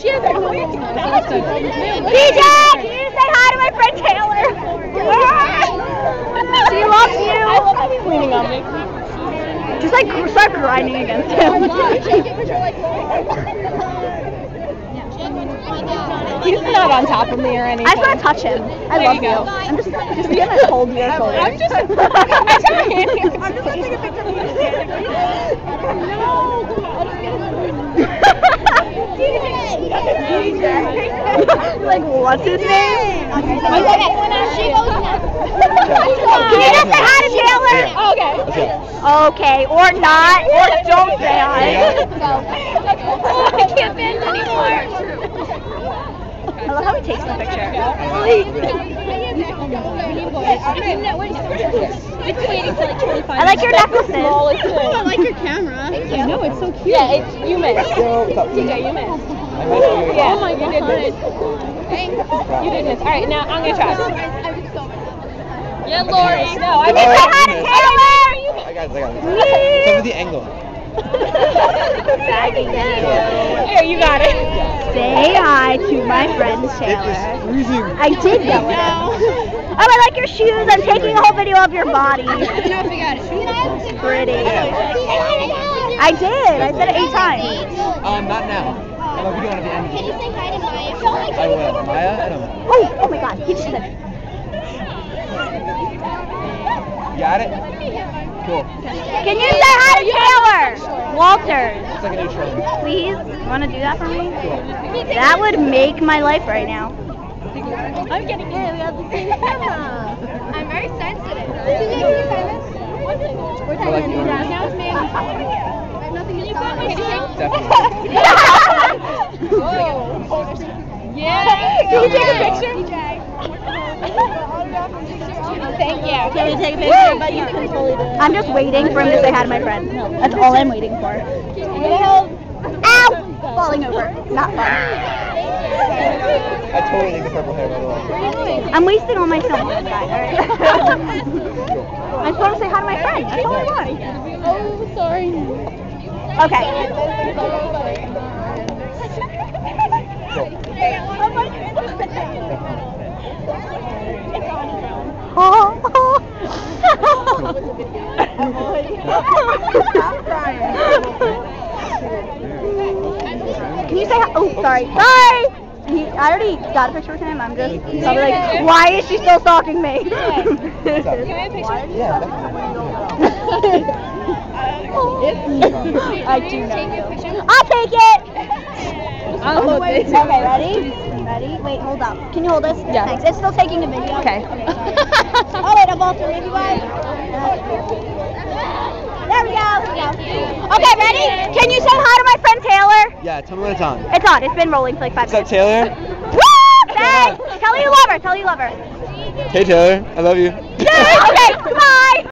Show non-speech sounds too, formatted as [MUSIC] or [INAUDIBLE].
She DJ, you say hi to my friend Taylor? she loves I you. love how he's leaning on me. Just like start grinding against him. He's not on top of me or anything. I just want to touch him. I There love you you. I'm just just gonna hold your shoulder. I'm just. I'm just take a picture of [LAUGHS] like what's his name? Can you just say hi to Taylor? Okay. Let's. Okay, or not, or don't say hi. [LAUGHS] I can't bend anymore. I love how he takes the picture. I like your necklaces. I like your camera. I know it's so cute. Yeah, it's you missed. Yo. CJ, you missed. I. Yeah. Oh my god. You did miss. You did miss. All right, now I'm gonna try. Yeah, Lori. No, I Can you say hi to Taylor? I got it, I got it. Some of the angle. Here, you got it. Say hi to my friend It Taylor. is freezing. I did yell [LAUGHS] at. Oh, I like your shoes. I'm taking a whole video of your body. It's pretty. I did. I said it eight times. Um, not now. I'll be doing it at the end. Can you say hi to Maya? I will. Maya and um, Oh, oh my God. He just said it. you got it? Cool. Can you say hi to Taylor? Walter. It's like a new trend. Please, you want to do that for me? That would make my life right now. I'm getting it. We have the same camera. I'm very sensitive. Can you say famous? I like the orange. I have nothing to say. Definitely. [LAUGHS] [LAUGHS] Yeah. Can you take a picture? Thank you. Can you take a picture? But you can totally do it. I'm just waiting for him to say hi to my friend. That's all I'm waiting for. Ow! Falling over. Not falling. I totally need the purple hair, by the way. I'm wasting all my film on this guy, alright? [LAUGHS] I just want to say hi to my friend. That's all I want. Oh, sorry. Okay. Can you say hi? Oh, sorry. Sorry! He, I already got a picture with him. I'm just probably like, why is she still stalking me? Yeah. [LAUGHS] I do know. I'll take it. I'll Okay, ready? Ready? Wait, hold up. Can you hold this? Yeah. Thanks. It's still taking a video. Okay. oh wait, I'm also maybe one. There we go. There we go. Okay, ready? Can you say hi to my friend Taylor? Yeah, tell me when it's on. It's on. It's been rolling for like five What's up. Taylor? Woo! Tell her you love her. Tell her you love her. Hey, Taylor. I love you. okay, come